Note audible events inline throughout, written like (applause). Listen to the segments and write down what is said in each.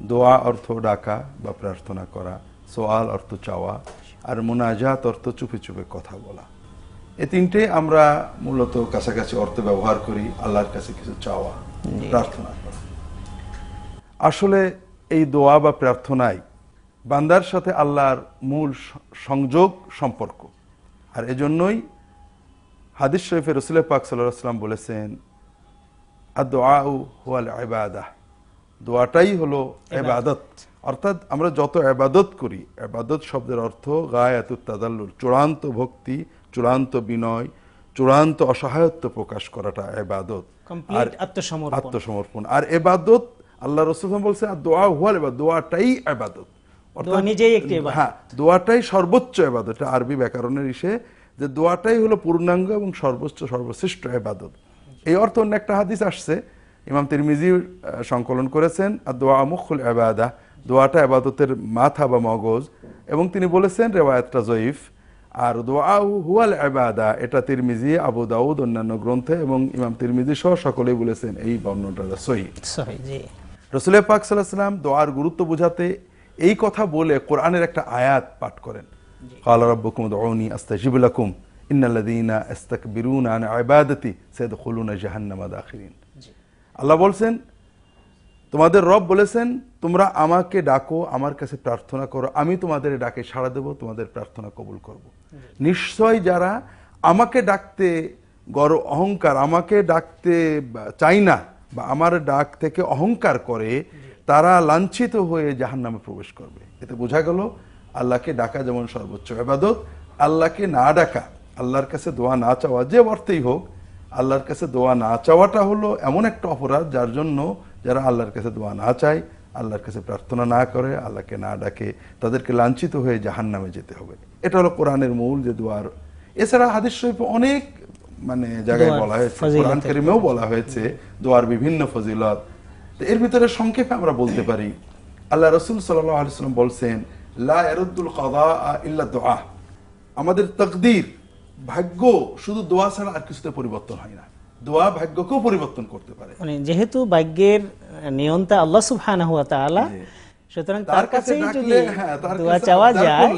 দোয়া অর্থ ডাকা বা প্রার্থনা করা সোয়াল অর্থ চাওয়া আর মোনাজাত অর্থ চুপে চুপে কথা বলা। এ তিনটে আমরা মূলত কাছাকাছি অর্থ ব্যবহার করি আল্লাহর কাছে কিছু চাওয়া প্রার্থনা করা। আসলে এই দোয়া বা প্রার্থনায় বান্দার সাথে আল্লাহর মূল সংযোগ সম্পর্ক। আর এজন্যই হাদিস শরীফে রসুল পাক সাল্লাহ সাল্লাম বলেছেন আর দোয়া হুয়াল এবাদা দোয়াটাই হলো এবাদত। অর্থাৎ আমরা যত এবাদত করি এবাদত শব্দের অর্থ গায়াত তাদাল্লুর চূড়ান্ত ভক্তি চূড়ান্ত বিনয় চূড়ান্ত অসহায়ত্ব প্রকাশ করাটা এবাদত। কমপ্লিট আত্মসমর্পণ। আর এবাদত আল্লাহ রসুল বলছে আর দোয়া হুয়াল এবার দোয়াটাই এবাদত। দোয়া নিজেই একটি হ্যাঁ দোয়াটাই সর্বোচ্চ এবাদত। এটা আরবি ব্যাকরণের ইসে যে দোয়াটাই হলো পূর্ণাঙ্গ এবং সর্বোচ্চ সর্বশ্রেষ্ঠ এবাদত। এই অর্থ অন্য একটা হাদিস আসছে ইমাম তিরমিজি সংকলন করেছেন আর দোয়া মুখুল আবাদা দোয়াটা আবাদতের মাথা বা মগজ। এবং তিনি বলেছেন রেওয়ায়তটা জয়ীফ আর দোয়া হুয়াল আবাদা এটা তিরমিজি আবু দাউদ অন্যান্য গ্রন্থে এবং ইমাম তিরমিজি সহ সকলেই বলেছেন এই বর্ণনাটা সহি। রসুলের পাক সাল্লাম দোয়ার গুরুত্ব বোঝাতে এই কথা বলে কোরআনের একটা আয়াত পাঠ করেন। কাল রব্বকুম আস্তাজিবুল আকুম ইন্নাল্লাদিনা আস্তাকবিরুনা আন আবাদতি সেদ খুলুনা জাহান্নামা দাখিরিন আল্লাহ বলছেন, তোমাদের রব বলেছেন, তোমরা আমাকে ডাকো, আমার কাছে প্রার্থনা করো, আমি তোমাদের ডাকে সাড়া দেব, তোমাদের প্রার্থনা কবুল করব। নিশ্চয় যারা আমাকে ডাকতে গর অহংকার, আমাকে ডাকতে চাই না বা আমার ডাক থেকে অহংকার করে, তারা লাঞ্ছিত হয়ে জাহান নামে প্রবেশ করবে। এতে বোঝা গেল, আল্লাহকে ডাকা যেমন সর্বোচ্চ এবাদত আল্লাহকে না ডাকা, আল্লাহর কাছে দোয়া না চাওয়া যে অর্থেই হোক আল্লাহর কাছে দোয়া না চাওয়াটা হলো এমন একটা অপরাধ যার জন্য যারা আল্লাহর কাছে দোয়া না চায় আল্লাহর কাছে প্রার্থনা না করে আল্লাহকে না ডাকে তাদেরকে লাঞ্ছিত হয়ে জাহান নামে যেতে হবে। এটা হলো কোরআনের মূল যে দোয়ার। এছাড়া হাদিস শরীফে অনেক মানে জায়গায় বলা হয়েছে কোরআন কারিমেও বলা হয়েছে দোয়ার বিভিন্ন ফজিলত। এর ভিতরে সংক্ষেপে আমরা বলতে পারি আল্লাহ রসুল সাল্লাম বলছেন লা এরুদ্দুল কাদা ইল্লা দোয়া। আমাদের তকদির ভাগ্য শুধু দোয়া ছাড়া আর কিছুতে পরিবর্তন হয় না। দোয়া ভাগ্যকেও পরিবর্তন করতে পারে। মানে যেহেতু ভাগ্যের নিয়ন্তা আল্লাহ সুবহানাহু ওয়া তাআলা সুতরাং তার কাছেই যদি হ্যাঁ, দোয়া চাওয়া যায়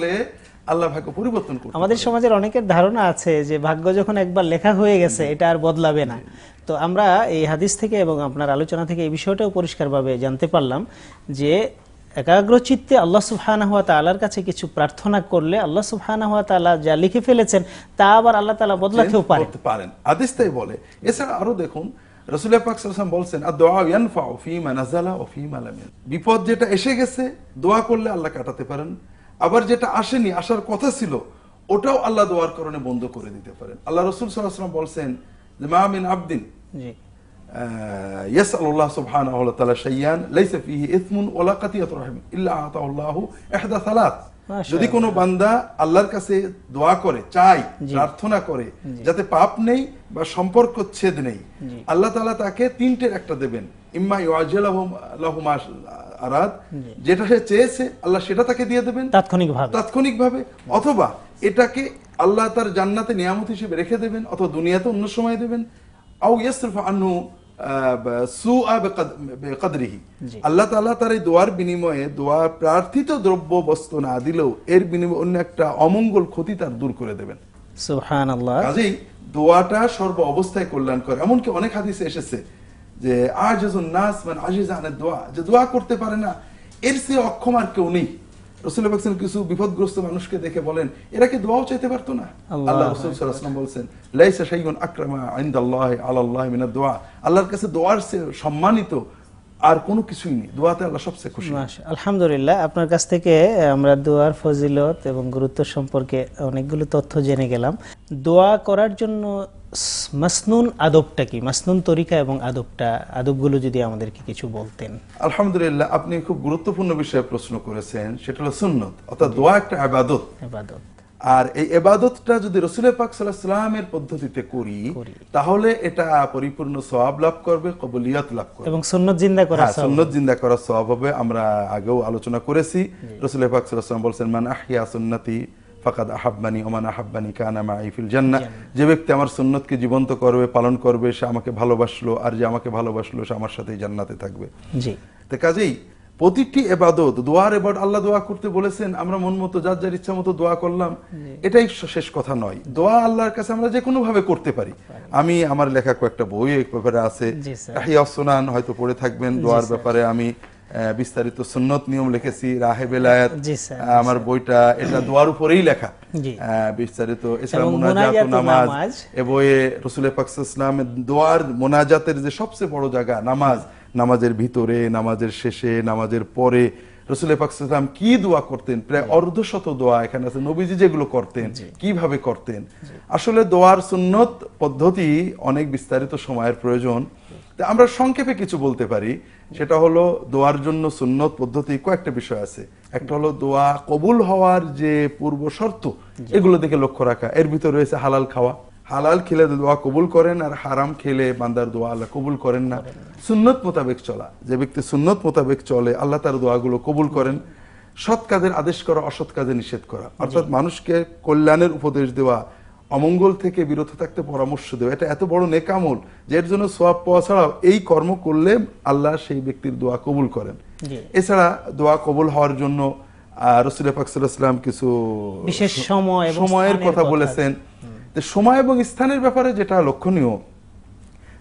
আল্লাহ ভাগ্য পরিবর্তন করতে আমাদের সমাজের অনেকের ধারণা আছে যে ভাগ্য যখন একবার লেখা হয়ে গেছে এটা আর বদলাবে না। তো আমরা এই হাদিস থেকে এবং আপনার আলোচনা থেকে এই বিষয়টাও পরিষ্কারভাবে জানতে পারলাম যে একাগ্র চিত্তে আল্লাহ সুবহানাহু ওয়া তাআলার কাছে কিছু প্রার্থনা করলে আল্লাহ সুবহানাহু ওয়া তাআলা যা লিখে ফেলেছেন তা আবার আল্লাহ তাআলা বদলাতেও পারে পারেন। আদেশ তাই বলে। এছাড়া আরও দেখুন বলছেন আর দোয়া বিপদ যেটা এসে গেছে দোয়া করলে আল্লাহ কাটাতে পারেন। আবার যেটা আসেনি আসার কথা ছিল ওটাও আল্লাহ দোয়ার কারণে বন্ধ করে দিতে পারেন। আল্লাহ রসুল ওয়াসাল্লাম বলছেন যে আবদিন। يسأل الله سبحانه وتعالى شيئا ليس فيه إثم ولا قطيعة رحم إلا أعطاه الله إحدى ثلاث মাশাআল্লাহ। যদি কোনো বান্দা আল্লাহর কাছে দোয়া করে চাই প্রার্থনা করে যাতে পাপ নেই বা সম্পর্ক ছেদ নেই আল্লাহ তাআলা তাকে তিনটের একটা দেবেন ইম্মা ইউআজিলাহু লাহু মা আরাদ যেটা সে চেয়েছে আল্লাহ সেটা তাকে দিয়ে দেবেন তাৎক্ষণিকভাবে তাৎক্ষণিকভাবে অথবা এটাকে আল্লাহ তার জান্নাতে নিয়ামত হিসেবে রেখে দেবেন অথবা দুনিয়াতে অন্য সময় দেবেন আও ইয়াসরিফ আনহু সুআ বেকদরিহি। আল্লাহ তার এই দোয়ার বিনিময়ে দোয়া প্রার্থিত দ্রব্য বস্তু না দিলেও এর বিনিময়ে অন্য একটা অমঙ্গল ক্ষতি তার দূর করে দেবেন। কাজেই দোয়াটা সর্ব অবস্থায় কল্যাণ করে এমনকি অনেক হাদিসে এসেছে যে আজুন নাস মানে আজিজ আনের দোয়া। যে দোয়া করতে পারে না এর সে অক্ষম আর কেউ নেই। রসুল কিছু বিপদগ্রস্ত মানুষকে দেখে বলেন এরা কি দোয়াও চাইতে পারতো না? আল্লাহ। আল্লাহ রসুল বলছেন লাইসা শাইউন আকরামা ইনদাল্লাহি আলাল্লাহি মিনাদ দোয়া। আল্লাহর কাছে দোয়ার সে সম্মানিত আর কোনো কিছুই নেই। দোয়াতে আল্লাহ সবচেয়ে খুশি। আলহামদুলিল্লাহ আপনার কাছ থেকে আমরা দোয়ার ফজিলত এবং গুরুত্ব সম্পর্কে অনেকগুলো তথ্য জেনে গেলাম। দোয়া করার জন্য মাসনুন আদবটা কি? মাসনুন তরিকা এবং আদবটা আদবগুলো যদি আমাদেরকে কিছু বলতেন। আলহামদুলিল্লাহ আপনি খুব গুরুত্বপূর্ণ বিষয়ে প্রশ্ন করেছেন সেটা হলো সুন্নত অর্থাৎ দোয়া একটা আবাদত ইবাদত। আর এই এবাদতটা যদি রসুলের পাক পদ্ধতিতে করি। তাহলে এটা পরিপূর্ণ সওয়াব লাভ করবে কবুলিয়ত লাভ করবে। এবং সুন্নত জিন্দা করা হ্যাঁ, সুন্নত জিন্দা করা সওয়াব হবে আমরা আগেও আলোচনা করেছি। রসুলের পাক বলছেন মান আহিয়া সুন্নতি ফাকাদ আহাব্বানি ওমান আহাব্বানি কানা মাই ফিল জান্নাহ। যে ব্যক্তি আমার সুন্নতকে জীবন্ত করবে পালন করবে সে আমাকে ভালোবাসলো আর যে আমাকে ভালোবাসলো সে আমার সাথেই জান্নাতে থাকবে। জি। তো কাজেই প্রতিটি এবাদত দোয়ার এবার আল্লাহ দোয়া করতে বলেছেন আমরা মন মতো যার যার ইচ্ছা মতো দোয়া করলাম এটাই শেষ কথা নয়। দোয়া আল্লাহর কাছে আমরা যে কোনো ভাবে করতে পারি। আমি আমার লেখা কয়েকটা বই এই ব্যাপারে আছে। সুনান হয়তো পড়ে থাকবেন দোয়ার ব্যাপারে আমি বিস্তারিত সুন্নত নিয়ম লিখেছি রাহে বেলায়াত আমার বইটা এটা দোয়ার উপরেই লেখা। বিস্তারিত নামাজ। এ বইয়ে রসুল ইসলামের দোয়ার মোনাজাতের যে সবচেয়ে বড় জায়গা নামাজ নামাজের ভিতরে নামাজের শেষে নামাজের পরে রসুল ইসলাম কি দোয়া করতেন? প্রায় অর্ধশত দোয়া এখানে আছে। নবীজি যেগুলো করতেন কীভাবে করতেন? আসলে দোয়ার সুন্নত পদ্ধতি অনেক বিস্তারিত সময়ের প্রয়োজন। তা আমরা সংক্ষেপে কিছু বলতে পারি। সেটা হলো দোয়ার জন্য সুন্নত পদ্ধতি কয়েকটা বিষয় আছে। একটা হলো দোয়া কবুল হওয়ার যে পূর্ব শর্ত এগুলো দিকে লক্ষ্য রাখা। এর ভিতরে রয়েছে হালাল খাওয়া। হালাল খেলে দোয়া কবুল করেন আর হারাম খেলে বান্দার দোয়া আল্লাহ কবুল করেন না। সুন্নত মোতাবেক চলা। যে ব্যক্তি সুন্নত মোতাবেক চলে আল্লাহ তার দোয়াগুলো কবুল করেন। সৎ কাজের আদেশ করা অসৎ কাজে নিষেধ করা। অর্থাৎ মানুষকে কল্যাণের উপদেশ দেওয়া অমঙ্গল থেকে বিরত থাকতে পরামর্শ দেওয়া এটা এত বড় নেকামল যে এর জন্য সোয়াব পাওয়া ছাড়াও এই কর্ম করলে আল্লাহ সেই ব্যক্তির দোয়া কবুল করেন। এছাড়া দোয়া কবুল হওয়ার জন্য রসুল পাকসাল্লাম কিছু বিশেষ সময় এবং সময়ের কথা। বলেছেন। সময় এবং স্থানের ব্যাপারে যেটা লক্ষণীয়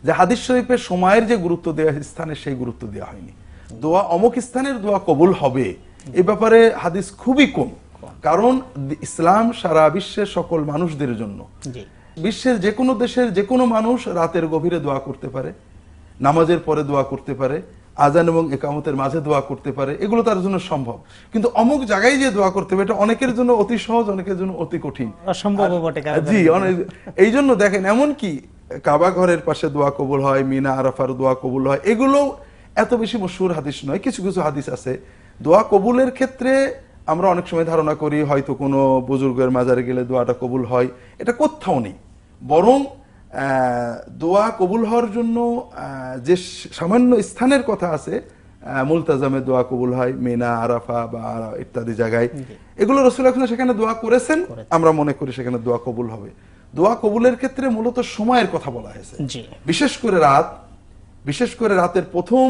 যে হাদিস শরীফের সময়ের যে গুরুত্ব দেওয়া স্থানে সেই গুরুত্ব দেওয়া হয়নি। দোয়া অমুক স্থানের দোয়া কবুল হবে। এ ব্যাপারে হাদিস খুবই কম। কারণ ইসলাম সারা বিশ্বের সকল মানুষদের জন্য। বিশ্বের যে কোনো দেশের যে কোনো মানুষ রাতের গভীরে দোয়া করতে পারে নামাজের পরে দোয়া করতে পারে আজান এবং একামতের মাঝে দোয়া করতে পারে এগুলো তার জন্য সম্ভব। কিন্তু অমুক জায়গায় যে দোয়া করতে হবে এটা অনেকের জন্য অতি সহজ অনেকের জন্য অতি কঠিন। অসম্ভব জি এই জন্য দেখেন এমন কি কাবা ঘরের পাশে দোয়া কবুল হয় মিনা আরাফার দোয়া কবুল হয় এগুলো এত বেশি মশুর হাদিস নয় কিছু কিছু হাদিস আছে। দোয়া কবুলের ক্ষেত্রে আমরা অনেক সময় ধারণা করি হয়তো কোনো বুজুর্গের মাজারে গেলে দোয়াটা কবুল হয়। এটা কোথাও নেই। বরং দোয়া কবুল হওয়ার জন্য যে সামান্য স্থানের কথা আছে মুলতাজামে দোয়া কবুল হয় মেনা আরাফা বা ইত্যাদি জায়গায়। এগুলো রসুল সেখানে দোয়া করেছেন আমরা মনে করি সেখানে দোয়া কবুল হবে। দোয়া কবুলের ক্ষেত্রে মূলত সময়ের কথা বলা হয়েছে। বিশেষ করে রাত বিশেষ করে রাতের প্রথম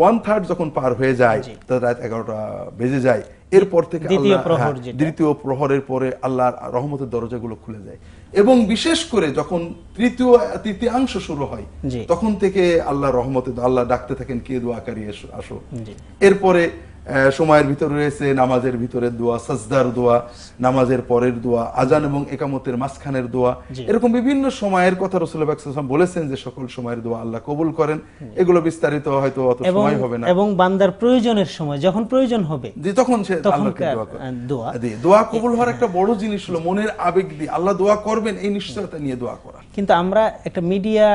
ওয়ান থার্ড যখন পার হয়ে যায় রাত এগারোটা বেজে যায় এরপর থেকে দ্বিতীয় আল্লাহ- প্রহর হ্যাঁ। দ্বিতীয় প্রহরের পরে আল্লাহর রহমতের দরজাগুলো খুলে যায়। এবং বিশেষ করে যখন তৃতীয় তৃতীয়াংশ শুরু হয় তখন থেকে আল্লাহ রহমতে আল্লাহ ডাকতে থাকেন কে দোয়াকারী এসো আসো। এরপরে সময়ের ভিতরে রয়েছে নামাজের ভিতরের দোয়া সাজদার দোয়া নামাজের পরের দোয়া আজান এবং একামতের মাঝখানের দোয়া। এরকম বিভিন্ন সময়ের কথা রসুল বলেছেন যে সকল সময়ের দোয়া আল্লাহ কবুল করেন। এগুলো বিস্তারিত হয়তো অত সময় হবে না। এবং বান্দার প্রয়োজনের সময় যখন প্রয়োজন হবে যে তখন সে আল্লাহকে দোয়া দোয়া। কবুল হওয়ার একটা বড় জিনিস হলো মনের আবেগ দিয়ে। আল্লাহ দোয়া করবেন এই নিশ্চয়তা নিয়ে দোয়া করা। কিন্তু আমরা একটা মিডিয়া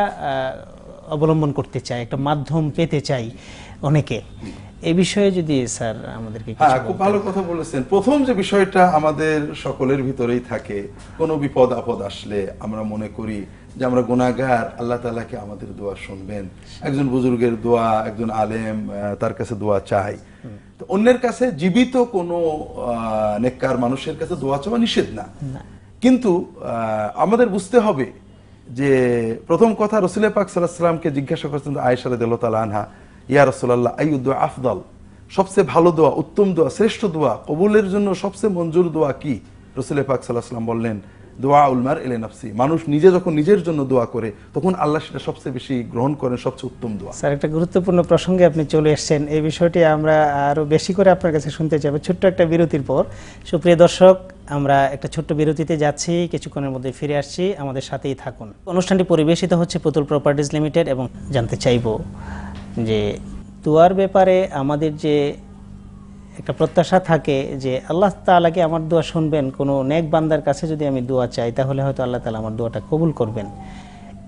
অবলম্বন করতে চাই একটা মাধ্যম পেতে চাই অনেকে। এই বিষয়ে যদি স্যার আমাদেরকে হ্যাঁ খুব ভালো কথা বলেছেন। প্রথম যে বিষয়টা আমাদের সকলের ভিতরেই থাকে কোনো বিপদ আপদ আসলে আমরা মনে করি যে আমরা গুনাহগার আল্লাহ তাআলাকে আমাদের দোয়া শুনবেন। একজন বুজুর্গের দোয়া একজন আলেম তার কাছে দোয়া চাই। তো অন্যের কাছে জীবিত কোনো নেককার মানুষের কাছে দোয়া চাওয়া নিষেধ না। কিন্তু আমাদের বুঝতে হবে যে প্রথম কথা রসুল পাক সাল্লাহ সাল্লামকে জিজ্ঞাসা করছেন আয়েশা তাআলা আনহা ইয়া রাসূলুল্লাহ, আইয়ুদ আফদল। সবচেয়ে ভালো দোয়া, উত্তম দোয়া, শ্রেষ্ঠ দোয়া, কবুলের জন্য সবচেয়ে মঞ্জুর দোয়া কি? রসুল পাক সাল্লাহ সাল্লাম বললেন দোয়া উলমার এলে নাফসি। মানুষ নিজে যখন নিজের জন্য দোয়া করে, তখন আল্লাহ সেটা সবচেয়ে বেশি গ্রহণ করেন, সবচেয়ে উত্তম দোয়া। স্যার, একটা গুরুত্বপূর্ণ প্রসঙ্গে আপনি চলে এসেছেন। এই বিষয়টি আমরা আরও বেশি করে আপনার কাছে শুনতে চাইব। ছোট্ট একটা বিরতির পর। সুপ্রিয় দর্শক, আমরা একটা ছোট্ট বিরতিতে যাচ্ছি। কিছুক্ষণের মধ্যে ফিরে আসছি। আমাদের সাথেই থাকুন। অনুষ্ঠানটি পরিবেশিত হচ্ছে পুতুল প্রপার্টিজ লিমিটেড এবং জানতে চাইব যে দোয়ার ব্যাপারে আমাদের যে একটা প্রত্যাশা থাকে যে আল্লাহ তাআলাকে আমার দোয়া শুনবেন কোনো নেক বান্দার কাছে যদি আমি দোয়া চাই তাহলে হয়তো আল্লাহ তাআলা আমার দোয়াটা কবুল করবেন।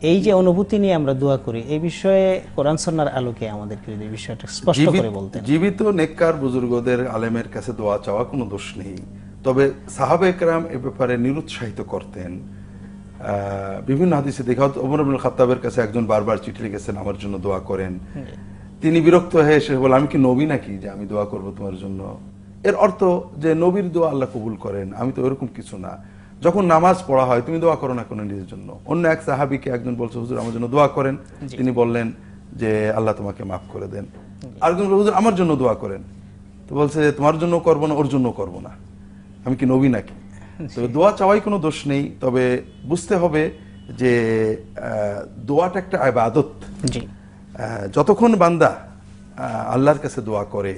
এই যে অনুভূতি নিয়ে আমরা দোয়া করি এই বিষয়ে কোরআন সন্ন্যার আলোকে আমাদেরকে যদি বিষয়টা স্পষ্ট করে বলতেন। জীবিত নেককার বুজুর্গদের আলেমের কাছে দোয়া চাওয়া কোনো দোষ নেই। তবে সাহাবে একরাম এ ব্যাপারে নিরুৎসাহিত করতেন। বিভিন্ন হাদিসে দেখা ওমর আব্দুল খাত্তাবের কাছে একজন বারবার চিঠি লিখেছেন আমার জন্য দোয়া করেন। তিনি বিরক্ত হয়ে এসে বলে আমি কি নবী নাকি যে আমি দোয়া করব তোমার জন্য? এর অর্থ যে নবীর দোয়া আল্লাহ কবুল করেন আমি তো এরকম কিছু না। যখন নামাজ পড়া হয় তুমি দোয়া করো না কোনো নিজের জন্য। অন্য এক সাহাবিকে একজন বলছে হুজুর আমার জন্য দোয়া করেন। তিনি বললেন যে আল্লাহ তোমাকে মাফ করে দেন। আরেকজন হুজুর আমার জন্য দোয়া করেন। তো বলছে তোমার জন্য করব না ওর জন্য করব না। আমি কি নবী নাকি? (laughs) তো দোয়া চাওয়াই কোনো দোষ নেই তবে বুঝতে হবে যে দোয়াটা একটা আবাদত যতক্ষণ বান্দা আল্লাহর কাছে দোয়া করে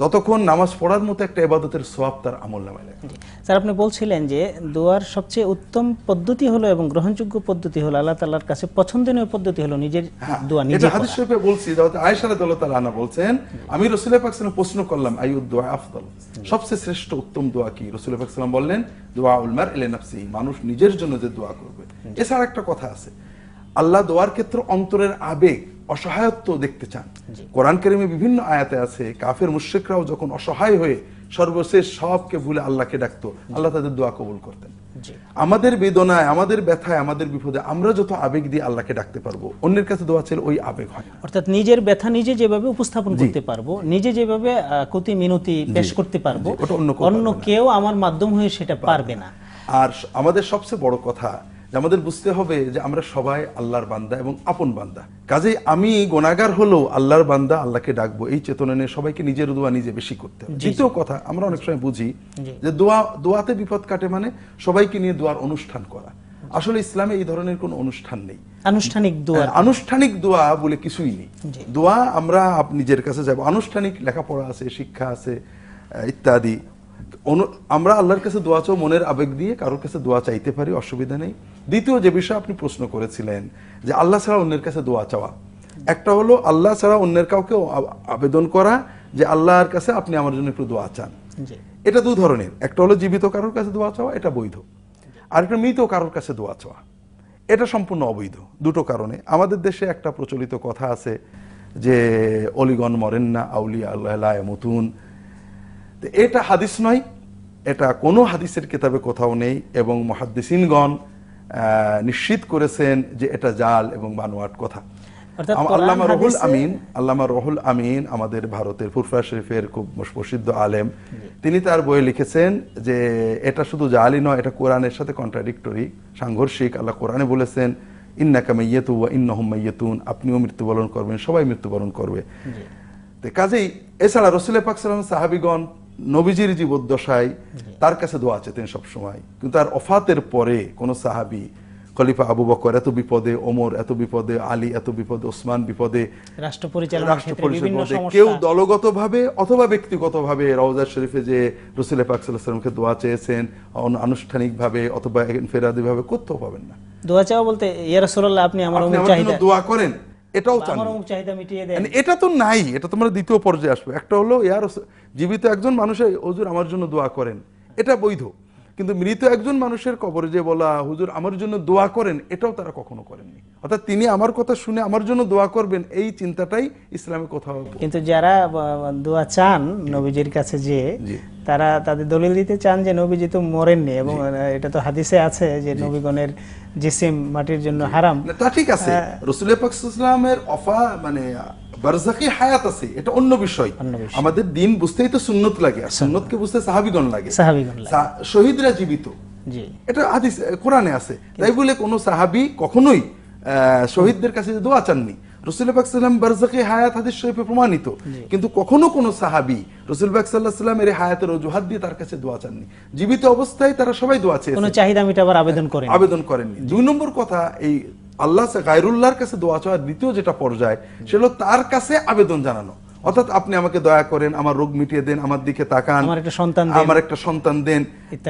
ততক্ষণ নামাজ পড়ার মতো একটা এবাদতের সোয়াব তার আমল নামায় লাগে স্যার আপনি বলছিলেন যে দোয়ার সবচেয়ে উত্তম পদ্ধতি হলো এবং গ্রহণযোগ্য পদ্ধতি হলো আল্লাহ তাআলার কাছে পছন্দনীয় পদ্ধতি হলো নিজের দোয়া নিজে হ্যাঁ, এটা হাদিস শরীফে বলছি আয়েশা রাদিয়াল্লাহু তাআলা আনহা বলছেন আমি রাসূলুল্লাহ পাক সাল্লাল্লাহু প্রশ্ন করলাম আইয়ুদ দোয়া আফদল? সবচেয়ে শ্রেষ্ঠ উত্তম দোয়া কি? রাসূলুল্লাহ পাক সাল্লাল্লাহু বললেন দোয়া উল মার ইলা নাফসি মানুষ নিজের জন্য যে দোয়া করবে। এছাড়া একটা কথা আছে আল্লাহ দোয়ার ক্ষেত্রে অন্তরের আবেগ অসহায়ত্ব দেখতে চান। কোরআন কারিমে বিভিন্ন আয়াতে আছে কাফের মুশরিকরাও যখন অসহায় হয়ে সর্বশেষ সবকে ভুলে আল্লাহকে ডাকতো আল্লাহ তাদের দোয়া কবুল করতেন। আমাদের বেদনায় আমাদের ব্যথায় আমাদের বিপদে আমরা যত আবেগ দিয়ে আল্লাহকে ডাকতে পারব অন্যের কাছে দোয়া চাইলে ওই আবেগ হয় অর্থাৎ নিজের ব্যথা নিজে যেভাবে উপস্থাপন করতে পারব নিজে যেভাবে কতি মিনতি পেশ করতে পারব অন্য কেউ আমার মাধ্যম হয়ে সেটা পারবে না। আর আমাদের সবচেয়ে বড় কথা আমাদের বুঝতে হবে যে আমরা সবাই আল্লাহর বান্দা এবং আপন বান্দা। কাজেই আমি গোনাগার হলেও আল্লাহর বান্দা আল্লাহকে ডাকবো এই চেতনা নিয়ে সবাইকে নিজের দোয়া নিজে বেশি করতে হবে। দ্বিতীয় কথা আমরা অনেক সময় বুঝি যে দোয়া দোয়াতে বিপদ কাটে মানে সবাইকে নিয়ে দোয়ার অনুষ্ঠান করা। আসলে ইসলামে এই ধরনের কোনো অনুষ্ঠান নেই। আনুষ্ঠানিক দোয়া। হ্যাঁ, আনুষ্ঠানিক দোয়া বলে কিছুই নেই। দোয়া আমরা নিজের কাছে যাব। আনুষ্ঠানিক লেখাপড়া আছে শিক্ষা আছে ইত্যাদি। আমরা আল্লাহর কাছে দোয়া চাও মনের আবেগ দিয়ে কারোর কাছে দোয়া চাইতে পারি অসুবিধা নেই। দ্বিতীয় যে বিষয় আপনি প্রশ্ন করেছিলেন যে আল্লাহ ছাড়া অন্যের কাছে দোয়া চাওয়া। একটা হলো আল্লাহ ছাড়া অন্যের কাউকে আবেদন করা যে আল্লাহর কাছে আপনি আমার জন্য একটু দোয়া চান। এটা দু ধরনের। একটা হলো জীবিত কারোর কাছে দোয়া চাওয়া এটা বৈধ। আর একটা মৃত কারোর কাছে দোয়া চাওয়া। এটা সম্পূর্ণ অবৈধ দুটো কারণে। আমাদের দেশে একটা প্রচলিত কথা আছে যে অলিগণ মরেন না আউলিয়া আল্লাহ মতুন এটা হাদিস নয় এটা কোনো হাদিসের কিতাবে কোথাও নেই এবং মহাদ্দিসিনগণ নিশ্চিত করেছেন যে এটা জাল এবং বানোয়াট কথা। আল্লামা রহুল আমিন আল্লামা রহুল আমিন আমাদের ভারতের ফুরফা শরীফের খুব প্রসিদ্ধ আলেম তিনি তার বইয়ে লিখেছেন যে এটা শুধু জালি নয় এটা কোরআনের সাথে কন্ট্রাডিক্টরি সাংঘর্ষিক। আল্লাহ কোরআনে বলেছেন ইন্নাকা মাইয়াতু ওয়া ইন্নাহুম মাইয়াতুন আপনিও মৃত্যুবরণ করবেন সবাই মৃত্যুবরণ করবে। তো কাজেই এছাড়া রসুল পাক সাল্লাম সাহাবিগণ নবীজির জীবদ্দশায় তার কাছে দোয়া চেতেন সবসময়। কিন্তু তার অফাতের পরে কোন সাহাবি খলিফা আবু বকর এত বিপদে ওমর এত বিপদে আলী এত বিপদে ওসমান বিপদে রাষ্ট্র সমস্যা। কেউ দলগতভাবে অথবা ব্যক্তিগতভাবে রওজা শরীফে যে রসুল পাক সাল্লামকে দোয়া চেয়েছেন অন- আনুষ্ঠানিকভাবে অথবা ফেরাদি ভাবে কোথাও পাবেন না। দোয়া চাওয়া বলতে ইয়া রাসূলুল্লাহ আপনি আমার দোয়া করেন। এটাও চান মানে এটা তো নাই এটা তোমরা দ্বিতীয় পর্যায়ে আসবে। একটা হলো ইয়ার জীবিত একজন মানুষের হুজুর আমার জন্য দোয়া করেন। এটা বৈধ। কিন্তু মৃত একজন মানুষের কবরে যে বলা হুজুর আমার জন্য দোয়া করেন এটাও তারা কখনো করেননি। অর্থাৎ তিনি আমার কথা শুনে আমার জন্য দোয়া করবেন এই চিন্তাটাই ইসলামে কোথাও কিন্তু যারা দোয়া চান নবীজির কাছে যে তারা তাদের দলিল দিতে চান যে নবীজি তো মরেননি এবং এটা তো হাদিসে আছে যে নবীগণের জিসিম মাটির জন্য হারাম। তা ঠিক আছে। রসুল পাকসালামের অফা মানে বারজাকি হায়াত আছে এটা অন্য বিষয়। আমাদের দিন বুঝতেই তো সুন্নত লাগে আর সুন্নতকে বুঝতে সাহাবিগণ লাগে। সাহাবিগণ। শহীদরা জীবিত। জি। এটা হাদিস কোরআনে আছে। তাই বলে কোনো সাহাবি কখনোই আহ, শহীদদের কাছে দোয়া চাননি। রসুল বারজাকি হায়াত হাদিস শরীফে প্রমাণিত। কিন্তু কখনো কোন সাহাবি রসুল সাল্লাম এর হায়াতের অজুহাত দিয়ে তার কাছে দোয়া চাননি। জীবিত অবস্থায় তারা সবাই দোয়া চেয়েছে। কোনো চাহিদা মিটাবার আবেদন করেন। আবেদন করেননি। দুই নম্বর কথা এই আল্লাহ গায়রুল্লাহর কাছে দোয়া চাওয়ার দ্বিতীয় যেটা পর্যায় সেটা তার কাছে আবেদন জানানো। অর্থাৎ আপনি আমাকে দয়া করেন আমার রোগ মিটিয়ে দেন আমার দিকে তাকান আমার একটা সন্তান দেন। আমার একটা সন্তান দেন।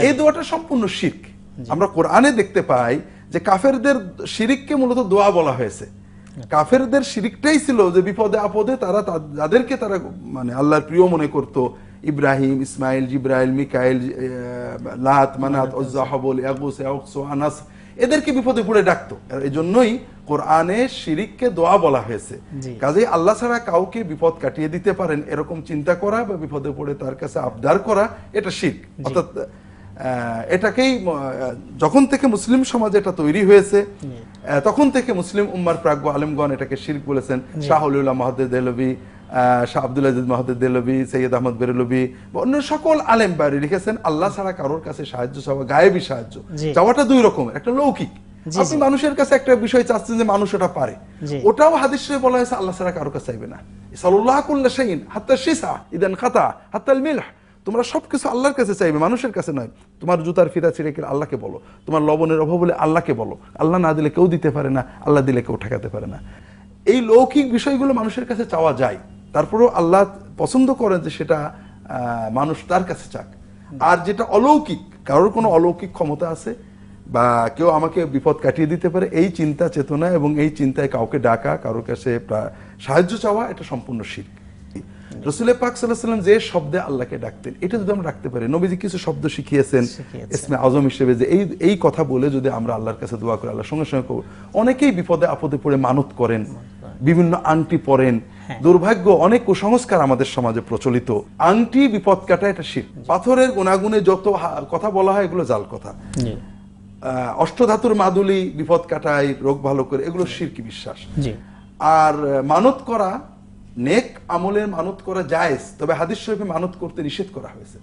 এই দোয়াটা সম্পূর্ণ শিরক। আমরা কোরআনে দেখতে পাই যে কাফেরদের শিরিককে মূলত দোয়া বলা হয়েছে। কাফেরদের শিরিকটাই ছিল যে বিপদে আপদে তারা যাদেরকে তারা মানে আল্লাহর প্রিয় মনে করত। ইব্রাহিম ইসমাইল জিব্রাইল মিকাইল লাত মানাত ওজ্জাহাবল ইয়াগুস ইয়াউকস আনাস এদেরকে বিপদে পড়ে ডাকতো। এই জন্যই কোরআনে শিরিককে দোয়া বলা হয়েছে। কাজেই আল্লাহ ছাড়া কাউকে বিপদ কাটিয়ে দিতে পারেন এরকম চিন্তা করা বা বিপদে পড়ে তার কাছে আবদার করা এটা শিখ অর্থাৎ এটাকেই যখন থেকে মুসলিম সমাজ এটা তৈরি হয়েছে তখন থেকে মুসলিম উম্মার প্রাজ্ঞ আলেমগণ এটাকে শিরক বলেছেন। শাহ উল্লাহ মাহদুদ দেলবি শাহ আব্দুল আজিজ মাহদুদ দেলবি সৈয়দ আহমদ বেরলবি বা অন্য সকল আলেম বাড়ি লিখেছেন আল্লাহ ছাড়া কারোর কাছে সাহায্য চাওয়া গায়েবী সাহায্য। চাওয়াটা দুই রকমের একটা লৌকিক। আপনি মানুষের কাছে একটা বিষয় চাচ্ছেন যে মানুষ ওটা পারে। ওটাও হাদিস বলা হয়েছে আল্লাহ ছাড়া কারও কাছে চাইবে না। সাল্লাহ কুল্লা শাইন হাত্তা শিসা ইদান খাতা হাত্তাল মিলহ। তোমরা সবকিছু আল্লাহর কাছে চাইবে, মানুষের কাছে নয়। তোমার জুতার ফিতা ছিঁড়ে গেলে আল্লাহকে বলো, তোমার লবণের অভাব হলে আল্লাহকে বলো। আল্লাহ না দিলে কেউ দিতে পারে না, আল্লাহ দিলে কেউ ঠেকাতে পারে না। এই লৌকিক বিষয়গুলো মানুষের কাছে চাওয়া যায়। তারপরেও আল্লাহ পছন্দ করেন যে সেটা মানুষ তার কাছে চাক। আর যেটা অলৌকিক, কারোর কোনো অলৌকিক ক্ষমতা আছে বা কেউ আমাকে বিপদ কাটিয়ে দিতে পারে, এই চিন্তা চেতনা এবং এই চিন্তায় কাউকে ডাকা, কারোর কাছে সাহায্য চাওয়া, এটা সম্পূর্ণ শিখ রসুল পাক সাল্লাহ সাল্লাম যে শব্দে আল্লাহকে ডাকতেন এটা যদি আমরা ডাকতে পারি নবীজি কিছু শব্দ শিখিয়েছেন। ইসমে আজম হিসেবে যে এই এই কথা বলে যদি আমরা আল্লাহর কাছে দোয়া করি আল্লাহর সঙ্গে সঙ্গে করব অনেকেই বিপদে আপদে পড়ে মানত করেন বিভিন্ন আংটি পরেন দুর্ভাগ্য অনেক কুসংস্কার আমাদের সমাজে প্রচলিত। আংটি বিপদ কাটা এটা শীত পাথরের গুণাগুণে যত কথা বলা হয় এগুলো জাল কথা। অষ্টধাতুর মাদুলি বিপদ কাটায় রোগ ভালো করে এগুলো শিরকি বিশ্বাস। আর মানত করা নেক আমলের মানত করা জায়েজ তবে হাদিস শরীফে মানত করতে নিষেধ করা হয়েছে।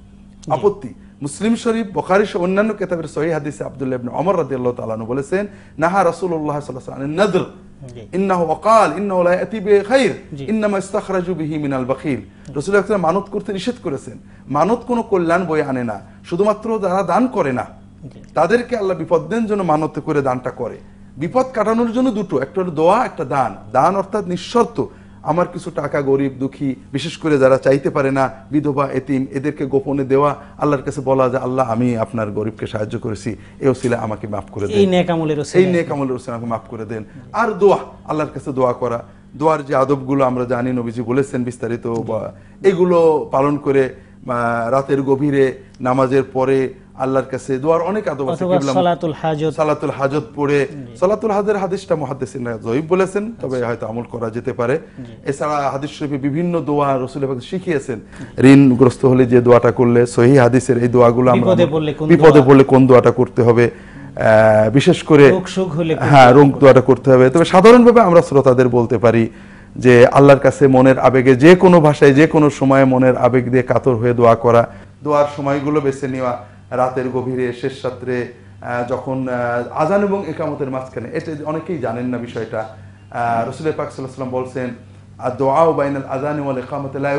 আপত্তি মুসলিম শরীফ বখারি সহ অন্যান্য কেতাবের সহি হাদিসে আব্দুল্লাহ ইবনে ওমর রাদিয়াল্লাহু তাআলা বলেছেন নাহা রাসূলুল্লাহ সাল্লাল্লাহু আলাইহি ওয়াসাল্লাম ইন্নাহু ওয়াকাল ইন্নাহু লা ইয়াতি বিখাইর। ইন্নামা ইস্তাখরাজু বিহি মিনাল বাখিল আলাইহি ওয়াসাল্লাম মানত করতে নিষেধ করেছেন। মানত কোনো কল্যাণ বয়ে আনে না। শুধুমাত্র যারা দান করে না। তাদেরকে আল্লাহ বিপদ দেন জন্য মানত করে দানটা করে। বিপদ কাটানোর জন্য দুটো একটা হলো দোয়া একটা দান। দান অর্থাৎ নিঃশর্ত। আমার কিছু টাকা গরিব দুঃখী বিশেষ করে যারা চাইতে পারে না বিধবা এতিম এদেরকে গোপনে দেওয়া আল্লাহর কাছে বলা যে আল্লাহ আমি আপনার গরিবকে সাহায্য করেছি। এ ওসিলা আমাকে মাফ করে দেন। এই নেকামলের ওসিলা আমাকে মাফ করে দেন। আর দোয়া আল্লাহর কাছে দোয়া করা। দোয়ার যে আদবগুলো আমরা জানি নবীজি বলেছেন বিস্তারিত বা এগুলো পালন করে রাতের গভীরে নামাজের পরে আল্লাহর কাছে দোয়ার অনেক আদব আছে সলাতুল হাজত। পড়ে। সালাতুল হাজের হাদিসটা মুহাদ্দিসিনরা জয়ীব বলেছেন তবে হয়তো আমল করা যেতে পারে। এছাড়া হাদিস শরীফে বিভিন্ন দোয়া রাসূল শিখিয়েছেন। ঋণগ্রস্ত হলে যে দোয়াটা করলে সহি হাদিসের এই দোয়াগুলো আমরা বিপদে পড়লে কোন দোয়া? পড়লে কোন দোয়াটা করতে হবে? আহ, বিশেষ করে হ্যাঁ রোগ দোয়াটা করতে হবে। তবে সাধারণভাবে আমরা শ্রোতাদের বলতে পারি যে আল্লাহর কাছে মনের আবেগে যে কোনো ভাষায় যে কোনো সময়ে মনের আবেগ দিয়ে কাতর হয়ে দোয়া করা। দোয়ার সময়গুলো বেছে নেওয়া রাতের গভীরে শেষ রাত্রে যখন আজান এবং একামতের মাঝখানে। এটা অনেকেই জানেন না বিষয়টা। রসুল পাক সাল্লাম বলছেন দোয়া বাইনাল আজান ওয়াল একামতে লা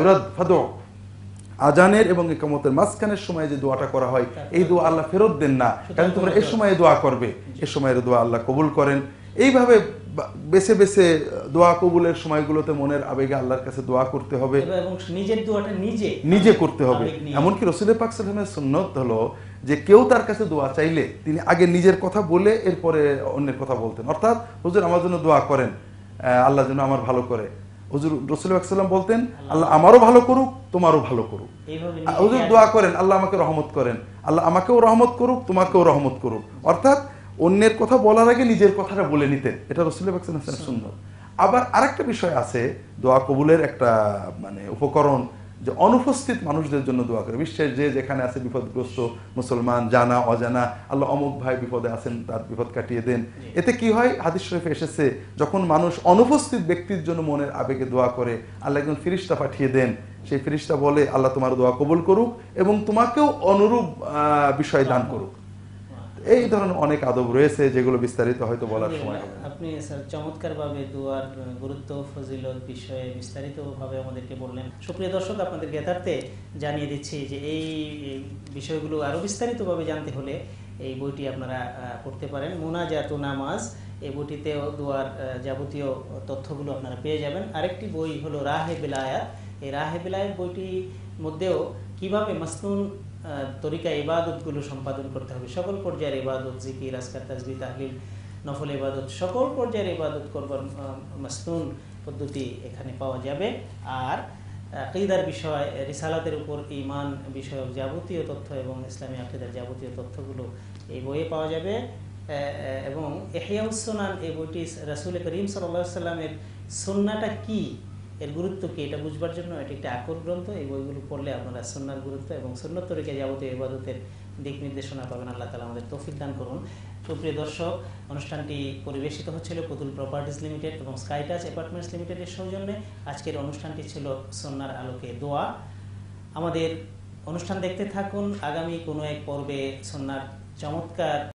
আজানের এবং একামতের মাঝখানের সময় যে দোয়াটা করা হয় এই দোয়া আল্লাহ ফেরত দেন না। কারণ তোমরা এ সময়ে দোয়া করবে। এ সময়ের দোয়া আল্লাহ কবুল করেন। এইভাবে বেছে বেছে দোয়া কবুলের সময়গুলোতে মনের আবেগে আল্লাহর কাছে দোয়া করতে হবে। এবং নিজের দোয়াটা নিজে নিজে করতে হবে। এমনকি রসুল পাক সাল্লামের সুন্নত হলো যে কেউ তার কাছে দোয়া চাইলে তিনি আগে নিজের কথা বলে এরপরে অন্যের কথা বলতেন। অর্থাৎ হুজুর আমার জন্য দোয়া করেন আল্লাহ যেন আমার ভালো করে। হুজুর রসুল পাক সাল্লাম বলতেন আল্লাহ আমারও ভালো করুক তোমারও ভালো করুক। হুজুর দোয়া করেন আল্লাহ আমাকে রহমত করেন। আল্লাহ আমাকেও রহমত করুক তোমাকেও রহমত করুক। অর্থাৎ অন্যের কথা বলার আগে নিজের কথাটা বলে নিতেন। এটা রসুল সুন্দর আবার আরেকটা বিষয় আছে, দোয়া কবুলের একটা মানে উপকরণ যে অনুপস্থিত মানুষদের জন্য দোয়া করে। বিশ্বের যে যেখানে আছে বিপদগ্রস্ত, মুসলমান, জানা, অজানা, আল্লাহ অমুক ভাই বিপদে আছেন, তার বিপদ কাটিয়ে দেন। এতে কি হয়? হাদিস শরীফে এসেছে, যখন মানুষ অনুপস্থিত ব্যক্তির জন্য মনের আবেগে দোয়া করে, আল্লাহ একজন ফিরিস্তা পাঠিয়ে দেন। সেই ফিরিস্তা বলে, আল্লাহ তোমার দোয়া কবুল করুক এবং তোমাকেও অনুরূপ বিষয় দান করুক। এই ধরনের অনেক আদব রয়েছে যেগুলো বিস্তারিত হয়তো বলার সময় হবে আপনি স্যার চমৎকারভাবে দুয়ার গুরুত্ব ফজিলত বিষয়ে বিস্তারিতভাবে আমাদেরকে বললেন। সুপ্রিয় দর্শক আপনাদের জ্ঞাতার্থে জানিয়ে দিচ্ছি যে এই বিষয়গুলো আরও বিস্তারিতভাবে জানতে হলে এই বইটি আপনারা পড়তে পারেন। মোনাজাত নামাজ এই বইটিতেও দুয়ার যাবতীয় তথ্যগুলো আপনারা পেয়ে যাবেন। আরেকটি বই হলো রাহে বিলায়াত এই রাহে বিলায়াত বইটির মধ্যেও কীভাবে মাসনুন তরিকা ইবাদতগুলো সম্পাদন করতে হবে। সকল পর্যায়ের ইবাদত, জিকির, আজকার, তাজবি, তাহলিল, নফল ইবাদত, সকল পর্যায়ের ইবাদত করবার মাসনুন পদ্ধতি এখানে পাওয়া যাবে। আর, আকিদার বিষয়, রিসালাতের উপর ইমান বিষয়ক যাবতীয় তথ্য এবং ইসলামী আকিদার যাবতীয় তথ্যগুলো এই বইয়ে পাওয়া যাবে। এবং এহিয়াউসোনান এই বইটি রাসুল করিম সাল্লাহ সাল্লামের সন্নাটা কি? এর গুরুত্ব কি এটা বুঝবার জন্য? এটি একটি আকর গ্রন্থ। এই বইগুলো পড়লে আপনারা সন্ন্যার গুরুত্ব এবং সন্ন্যত তরিকে যাবতীয় ইবাদতের দিক নির্দেশনা পাবেন। আল্লাহ তালা আমাদের তৌফিক দান করুন। সুপ্রিয় দর্শক, অনুষ্ঠানটি পরিবেশিত হচ্ছিল পুতুল প্রপার্টিজ লিমিটেড এবং স্কাইটাচ অ্যাপার্টমেন্টস লিমিটেডের সৌজন্যে। আজকের অনুষ্ঠানটি ছিল সন্ন্যার আলোকে দোয়া। আমাদের অনুষ্ঠান দেখতে থাকুন। আগামী কোনো এক পর্বে সন্ন্যার চমৎকার